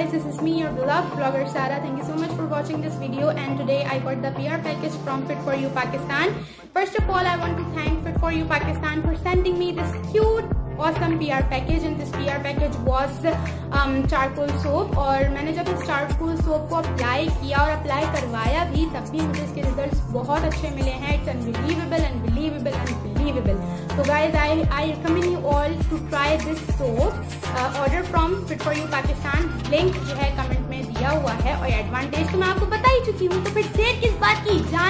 guys, this is me, your beloved blogger Sarah. Thank you so much for watching this video and today I got the PR package from Fit4U Pakistan. First of all, I want to thank Fit4U Pakistan for sending me this cute awesome PR package and this PR package was um, charcoal soap Or manager, जब charcoal soap ko apply kiya aur apply karwaya bhi tab bhi mujhe इसके results bahut अच्छे mile hain. It's unbelievable, unbelievable. So guys, I, I recommend you all to try this soap. Uh, order from Fit for You Pakistan. Link जो है comment में दिया हुआ है और advantage तो मैं आपको बता ही चुकी हूँ तो फिर देर किस बात की जान